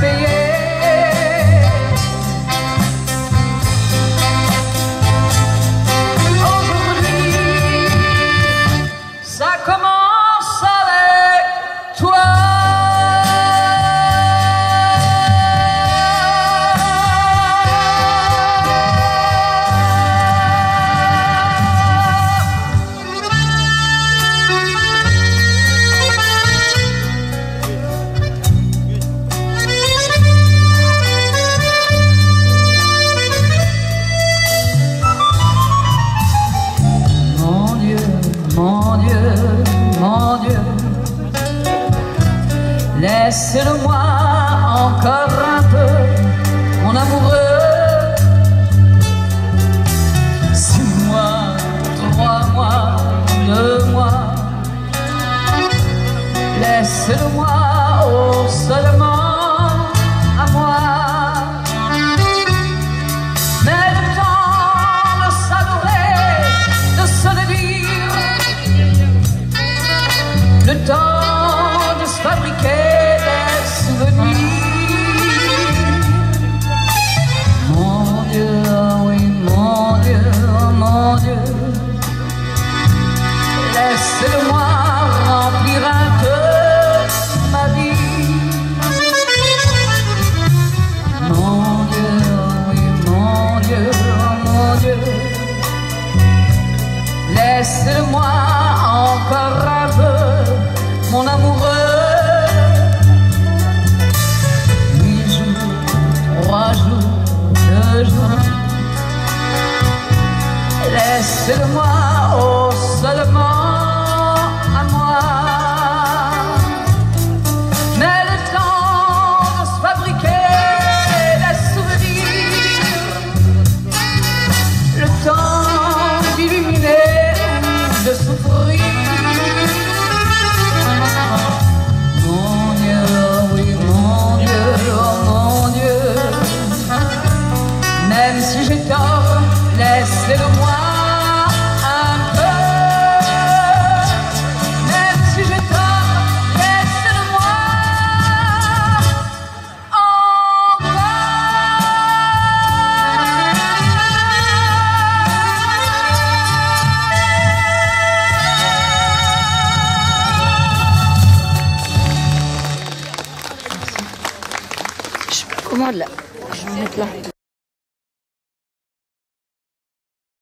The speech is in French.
happy Mon Dieu, mon Dieu, laisse-le-moi encore un peu, mon amoureux. Six mois, trois mois, deux mois, laisse-le-moi, oh seulement. Laisse-moi encore un peu, mon amoureux. Huit jours, trois jours, deux jours. Laisse-moi commande là. Je vais en mettre là.